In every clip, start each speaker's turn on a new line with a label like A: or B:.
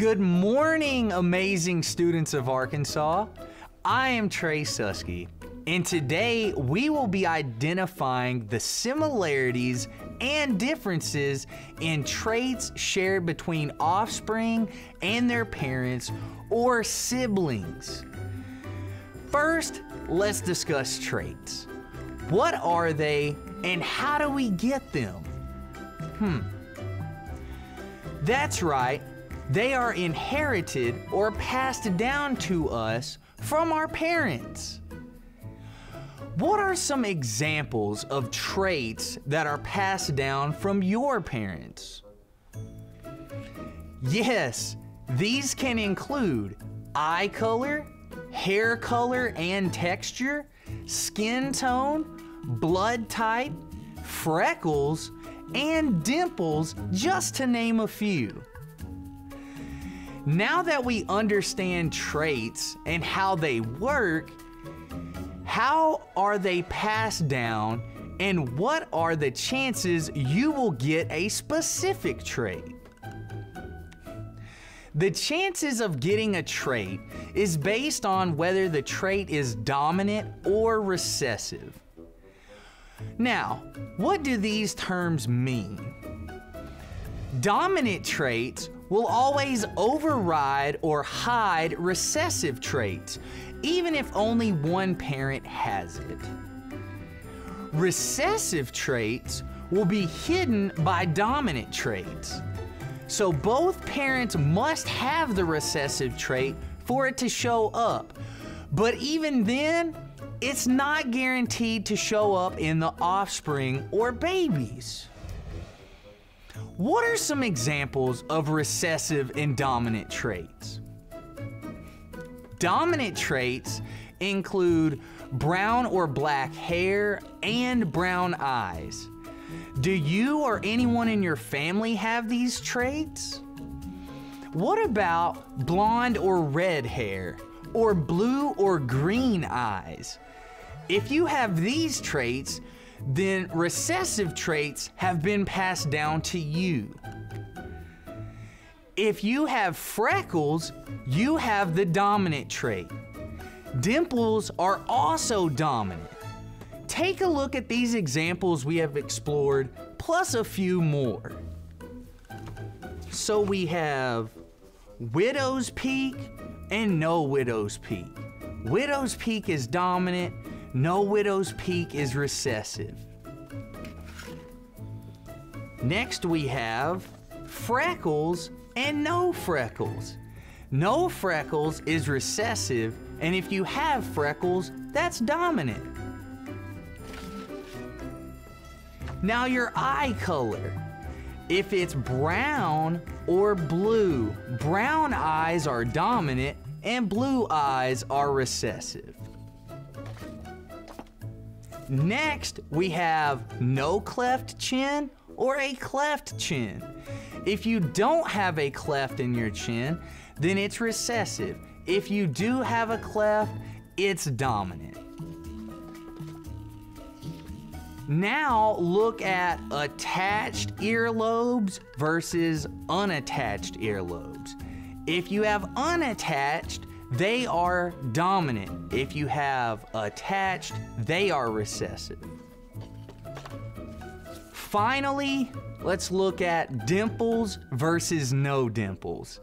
A: Good morning, amazing students of Arkansas. I am Trey Suskie, and today we will be identifying the similarities and differences in traits shared between offspring and their parents or siblings. First, let's discuss traits. What are they and how do we get them? Hmm. That's right, they are inherited or passed down to us from our parents. What are some examples of traits that are passed down from your parents? Yes, these can include eye color, hair color and texture, skin tone, blood type, freckles, and dimples, just to name a few. Now that we understand traits and how they work, how are they passed down and what are the chances you will get a specific trait? The chances of getting a trait is based on whether the trait is dominant or recessive. Now, what do these terms mean? Dominant traits will always override or hide recessive traits, even if only one parent has it. Recessive traits will be hidden by dominant traits. So both parents must have the recessive trait for it to show up. But even then, it's not guaranteed to show up in the offspring or babies. What are some examples of recessive and dominant traits? Dominant traits include brown or black hair and brown eyes. Do you or anyone in your family have these traits? What about blonde or red hair, or blue or green eyes? If you have these traits, then recessive traits have been passed down to you. If you have freckles, you have the dominant trait. Dimples are also dominant. Take a look at these examples we have explored, plus a few more. So we have widow's peak and no widow's peak. Widow's peak is dominant, no widow's peak is recessive. Next we have freckles and no freckles. No freckles is recessive, and if you have freckles, that's dominant. Now your eye color. If it's brown or blue, brown eyes are dominant and blue eyes are recessive. Next, we have no cleft chin or a cleft chin. If you don't have a cleft in your chin, then it's recessive. If you do have a cleft, it's dominant. Now look at attached earlobes versus unattached earlobes. If you have unattached, they are dominant. If you have attached, they are recessive. Finally, let's look at dimples versus no dimples.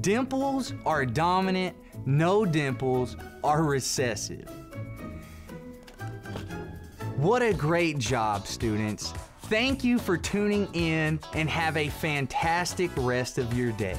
A: Dimples are dominant, no dimples are recessive. What a great job, students. Thank you for tuning in and have a fantastic rest of your day.